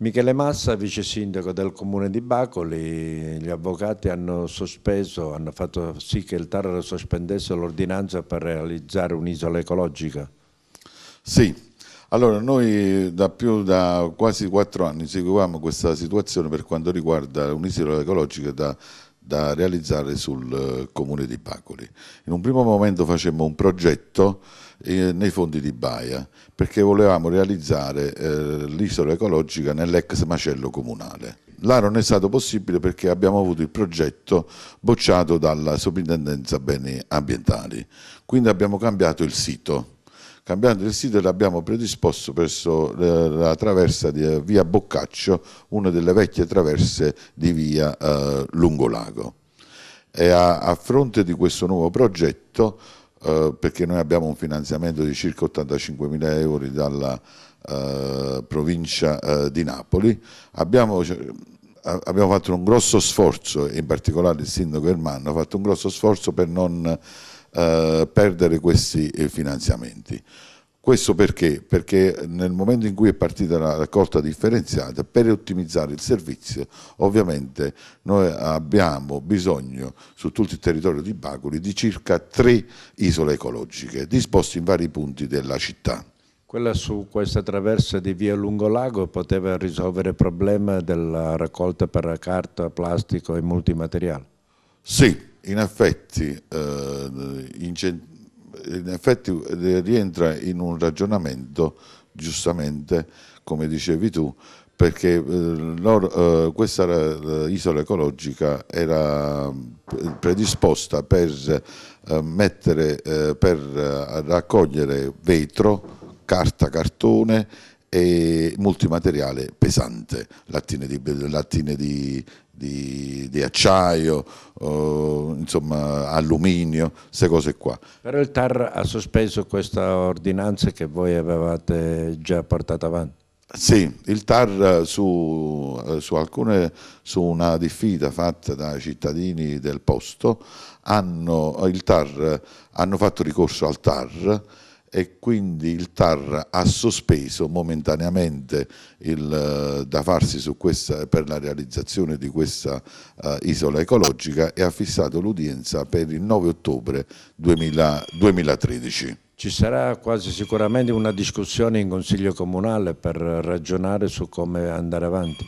Michele Massa, vice sindaco del comune di Bacoli, gli avvocati hanno sospeso, hanno fatto sì che il TAR sospendesse l'ordinanza per realizzare un'isola ecologica. Sì, allora noi da più da quasi quattro anni seguiamo questa situazione per quanto riguarda un'isola ecologica da, da realizzare sul eh, comune di Bacoli. In un primo momento facemmo un progetto eh, nei fondi di Baia perché volevamo realizzare eh, l'isola ecologica nell'ex macello comunale. Là non è stato possibile perché abbiamo avuto il progetto bocciato dalla soprintendenza beni ambientali, quindi abbiamo cambiato il sito. Cambiando il sito l'abbiamo predisposto verso eh, la traversa di eh, via Boccaccio, una delle vecchie traverse di via eh, Lungolago. E a, a fronte di questo nuovo progetto eh, perché noi abbiamo un finanziamento di circa 85 mila euro dalla eh, provincia eh, di Napoli, abbiamo, abbiamo, fatto un grosso sforzo, in particolare il sindaco Ermanno ha fatto un grosso sforzo per non eh, perdere questi eh, finanziamenti. Questo perché? Perché nel momento in cui è partita la raccolta differenziata, per ottimizzare il servizio, ovviamente noi abbiamo bisogno su tutto il territorio di Bacoli di circa tre isole ecologiche disposte in vari punti della città. Quella su questa traversa di via Lungolago poteva risolvere il problema della raccolta per carta, plastico e multimateriale? Sì, in effetti eh, in effetti eh, rientra in un ragionamento, giustamente, come dicevi tu, perché eh, eh, questa eh, isola ecologica era predisposta per, eh, mettere, eh, per raccogliere vetro, carta, cartone e multimateriale pesante, lattine di, lattine di, di, di acciaio, oh, insomma alluminio, queste cose qua. Però il TAR ha sospeso questa ordinanza che voi avevate già portato avanti? Sì, il TAR su, su, alcune, su una diffida fatta dai cittadini del posto hanno, il TAR, hanno fatto ricorso al TAR e quindi il TAR ha sospeso momentaneamente il, da farsi questa, per la realizzazione di questa uh, isola ecologica e ha fissato l'udienza per il 9 ottobre 2000, 2013. Ci sarà quasi sicuramente una discussione in Consiglio Comunale per ragionare su come andare avanti.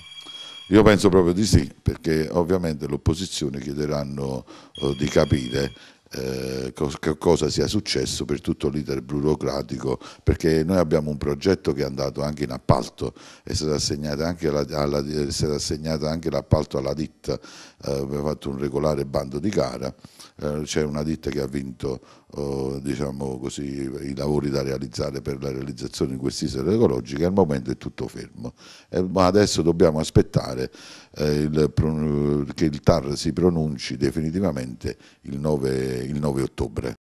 Io penso proprio di sì, perché ovviamente l'opposizione chiederanno uh, di capire eh, cosa sia successo per tutto l'iter burocratico perché noi abbiamo un progetto che è andato anche in appalto è stato assegnato anche, alla, alla, stato assegnato anche l'appalto alla ditta eh, abbiamo fatto un regolare bando di gara eh, c'è una ditta che ha vinto eh, diciamo così, i lavori da realizzare per la realizzazione di quest'isola ecologica al momento è tutto fermo. Ma adesso dobbiamo aspettare eh, il, che il TAR si pronunci definitivamente il 9, il 9 ottobre.